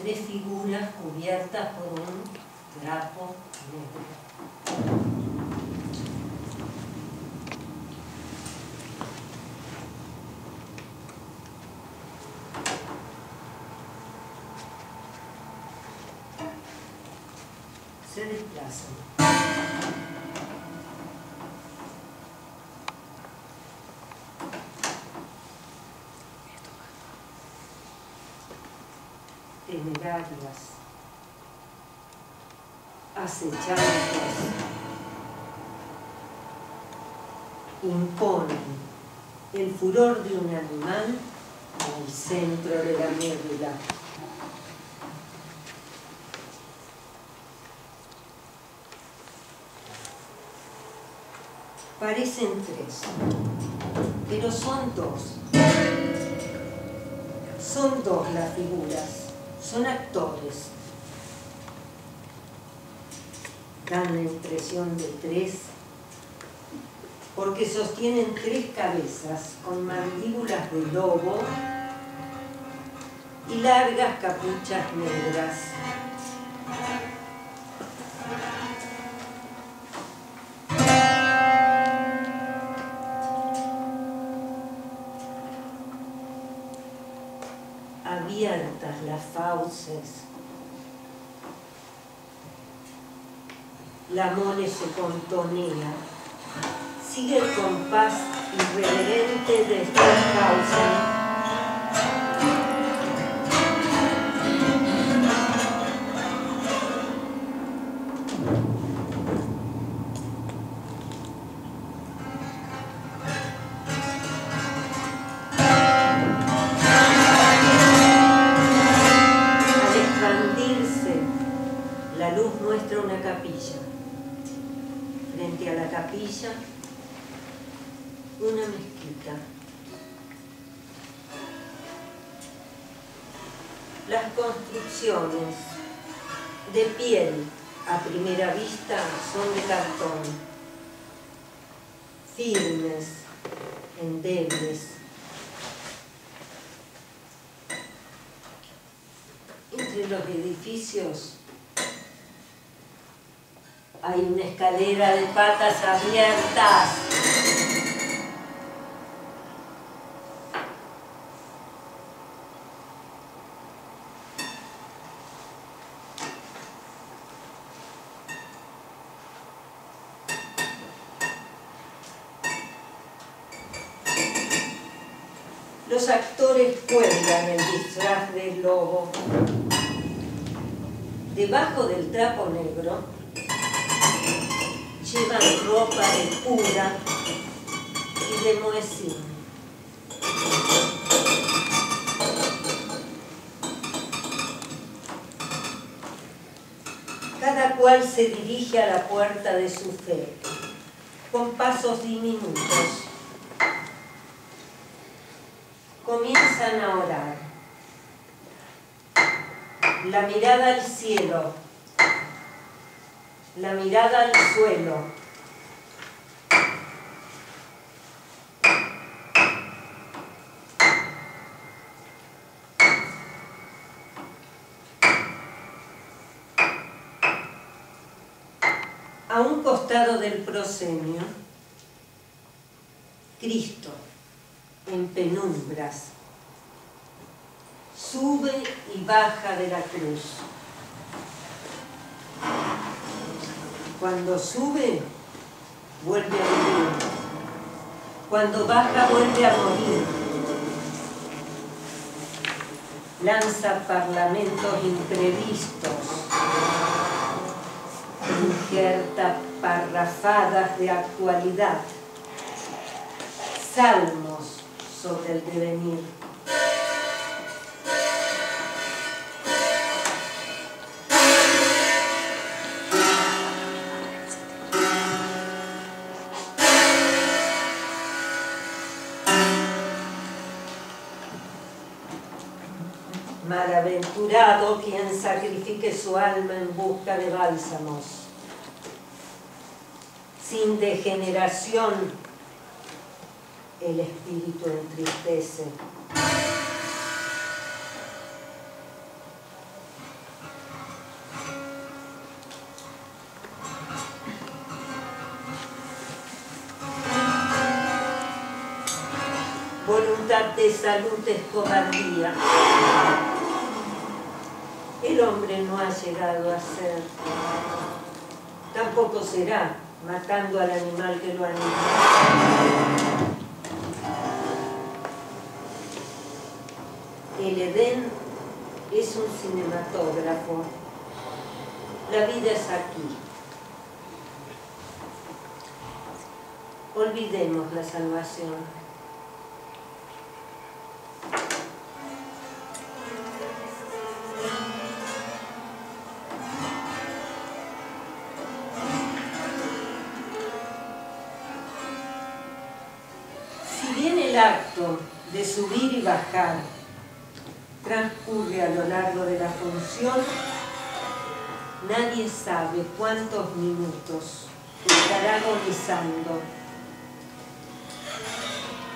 tres figuras cubiertas por un trapo negro. Temerarias, acechantes, imponen el furor de un animal el centro de la médula. parecen tres, pero son dos. Son dos las figuras, son actores. Dan la impresión de tres porque sostienen tres cabezas con mandíbulas de lobo y largas capuchas negras. Abiertas las fauces. La mole se contonea. Sigue el compás irreverente de Stockhausen. Al A la capilla, una mezquita. Las construcciones de piel a primera vista son de cartón, firmes, endebles. Entre los edificios hay una escalera de patas abiertas. Los actores cuelgan el disfraz del lobo. Debajo del trapo negro llevan ropa de cura y de moesín. Cada cual se dirige a la puerta de su fe, con pasos diminutos. Comienzan a orar. La mirada al cielo, la mirada al suelo. A un costado del proscenio, Cristo en penumbras sube y baja de la cruz. Cuando sube, vuelve a vivir. Cuando baja, vuelve a morir. Lanza parlamentos imprevistos. Injerta parrafadas de actualidad. Salmos sobre el devenir. Bienaventurado quien sacrifique su alma en busca de bálsamos. Sin degeneración el espíritu entristece. Voluntad de salud es cobardía. Ha llegado a ser, tampoco será, matando al animal que lo anima. El Edén es un cinematógrafo. La vida es aquí. Olvidemos la salvación. Transcurre a lo largo de la función, nadie sabe cuántos minutos estará agonizando,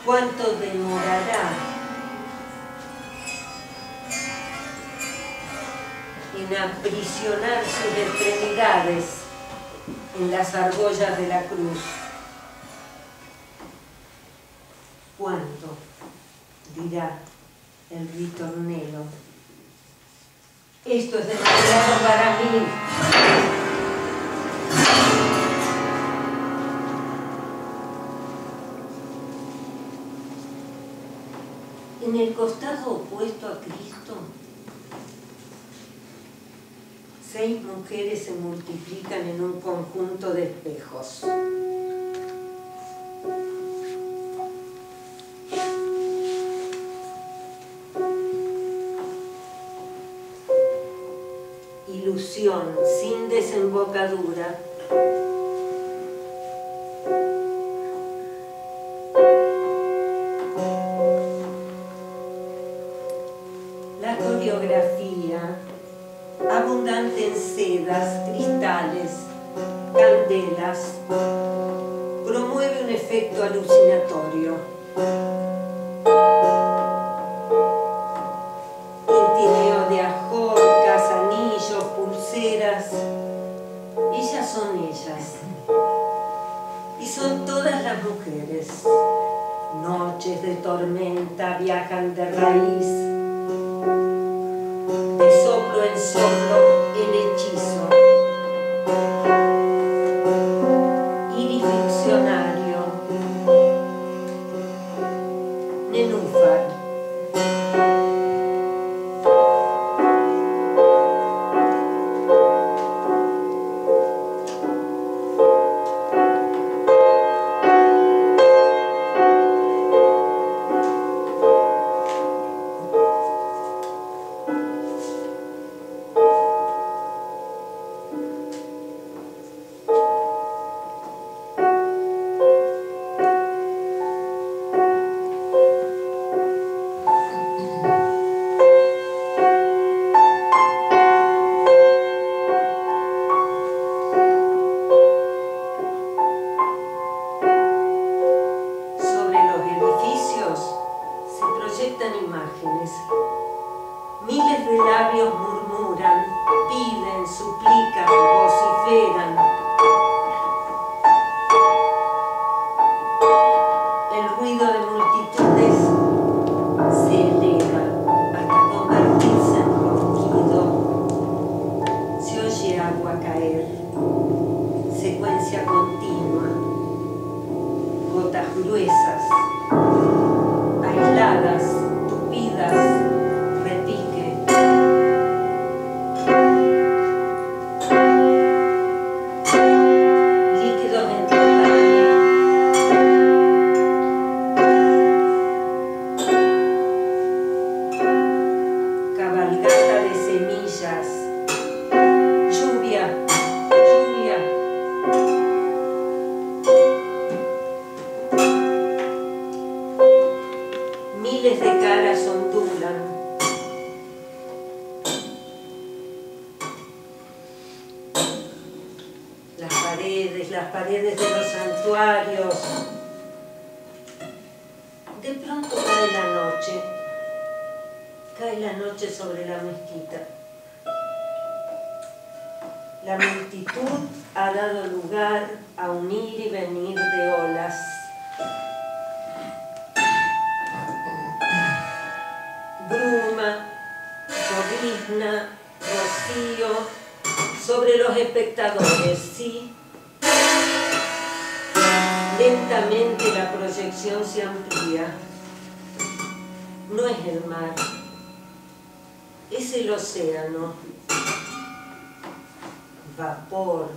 cuánto demorará en aprisionar sus extremidades en las argollas de la cruz. ¿Cuánto? Dirá el ritornelo. Esto es demasiado para mí. En el costado opuesto a Cristo, seis mujeres se multiplican en un conjunto de espejos. Sin desembocadura. Soplo en santuarios. De pronto cae la noche, cae la noche sobre la mezquita. La multitud ha dado lugar a un ir y venir de olas. Bruma, llovizna, rocío, sobre los espectadores, sí, Lentamente la proyección se amplía. No es el mar, es el océano. Vapor,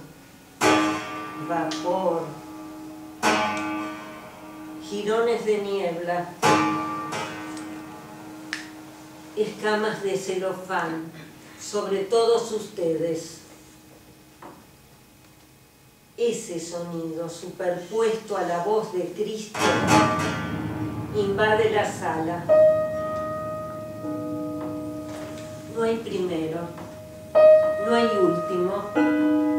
vapor, jirones de niebla, escamas de celofán sobre todos ustedes. Ese sonido superpuesto a la voz de Cristo invade la sala. No hay primero, no hay último.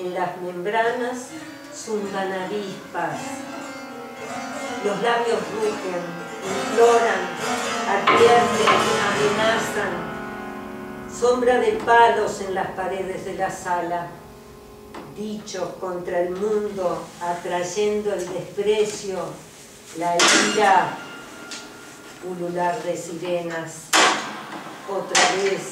las membranas zumban avispas. Los labios rugen, imploran, advierten, amenazan. Sombra de palos en las paredes de la sala. Dichos contra el mundo, atrayendo el desprecio, la ira, pulular de sirenas. Otra vez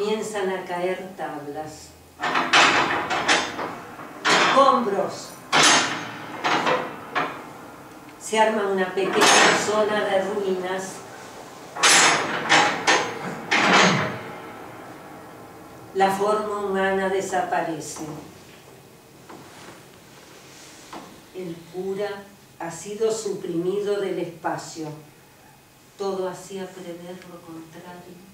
comienzan a caer tablas, escombros. Se arma una pequeña zona de ruinas. La forma humana desaparece. El cura ha sido suprimido del espacio. Todo hacía prever lo contrario.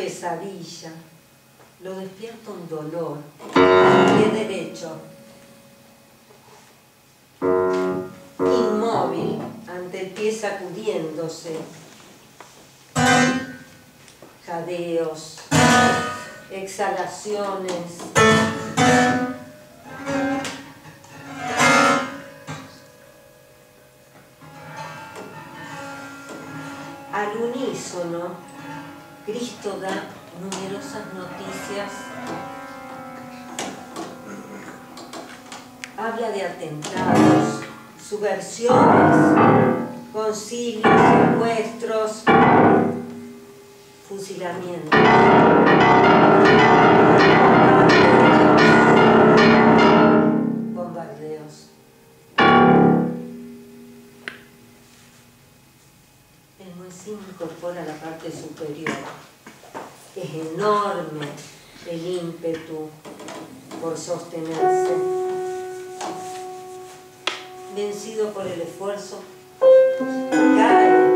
Pesadilla, lo despierta un dolor, pie derecho, inmóvil ante el pie sacudiéndose, jadeos, exhalaciones. Cristo da numerosas noticias, habla de atentados, subversiones, concilios, secuestros, fusilamientos. Incorpora la parte superior es enorme el ímpetu por sostenerse. Vencido por el esfuerzo, cae,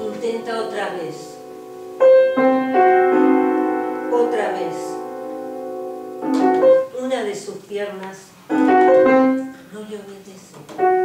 intenta otra vez, otra vez. Una de sus piernas no le obedece.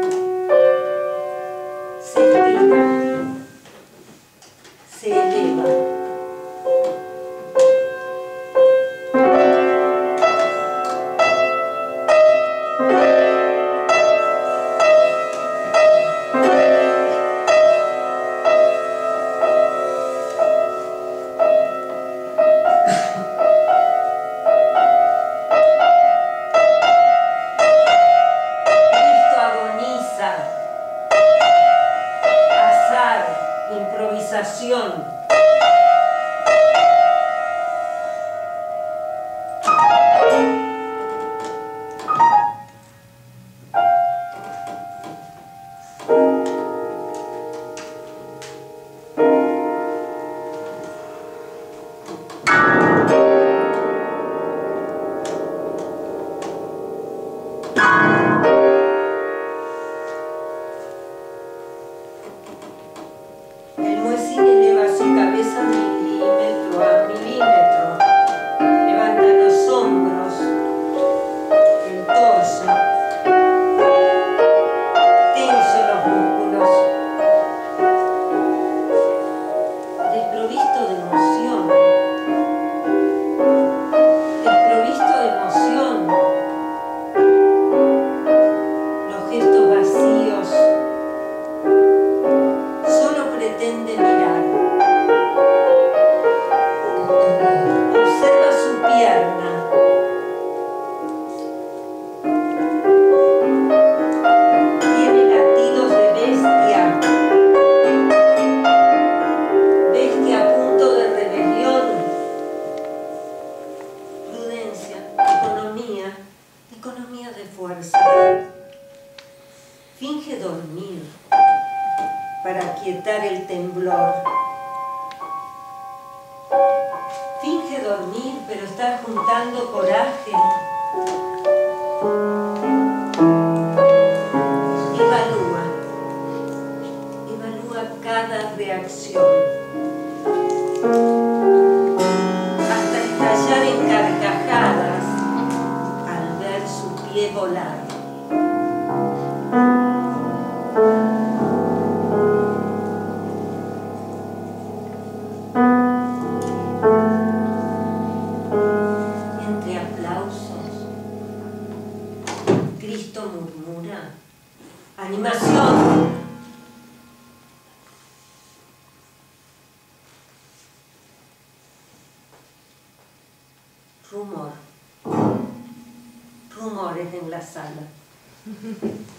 Temblor. dormir, pero está juntando coraje. Evalúa. Evalúa cada reacción. Hasta estallar en carcajadas al ver su pie volar. Rumor, rumores en la sala.